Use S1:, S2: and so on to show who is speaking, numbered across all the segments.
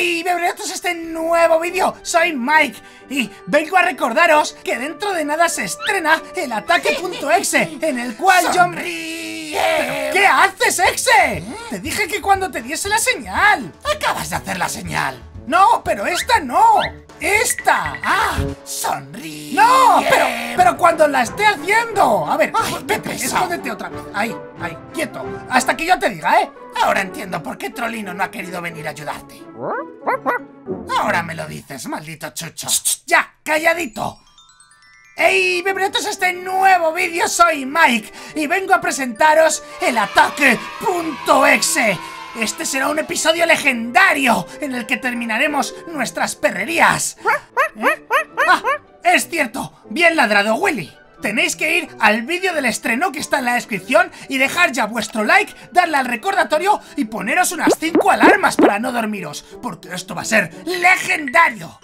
S1: ¡Hey, bienvenidos a este nuevo vídeo! Soy Mike y vengo a recordaros que dentro de nada se estrena el ataque.exe en el cual yo... ¿Qué haces, Exe? Te dije que cuando te diese la señal.
S2: Acabas de hacer la señal.
S1: No, pero esta no. ¡Esta! ¡Ah!
S2: ¡Sonríe!
S1: ¡No! Pero, pero cuando la esté haciendo. A ver,
S2: Ay,
S1: vete, escóndete otra vez. Ahí, ahí, quieto. Hasta que yo te diga, ¿eh?
S2: Ahora entiendo por qué Trolino no ha querido venir a ayudarte. Ahora me lo dices, maldito chucho.
S1: ¡Ya! ¡Calladito! ¡Hey! Bienvenidos a este nuevo vídeo, soy Mike y vengo a presentaros el ataque.exe. Este será un episodio legendario en el que terminaremos nuestras perrerías. ¡Es cierto! ¡Bien ladrado, Willy! Tenéis que ir al vídeo del estreno que está en la descripción y dejar ya vuestro like, darle al recordatorio y poneros unas 5 alarmas para no dormiros, porque esto va a ser legendario.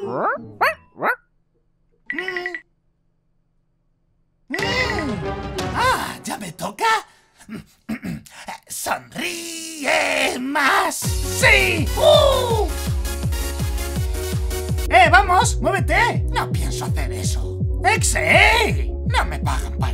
S2: Ah, ¿ya me toca? ¡Sonríe más!
S1: ¡Sí! ¡Uh! ¡Eh, vamos! ¡Muévete!
S2: No pienso hacer eso.
S1: ¡Exe!
S2: No me pagan para.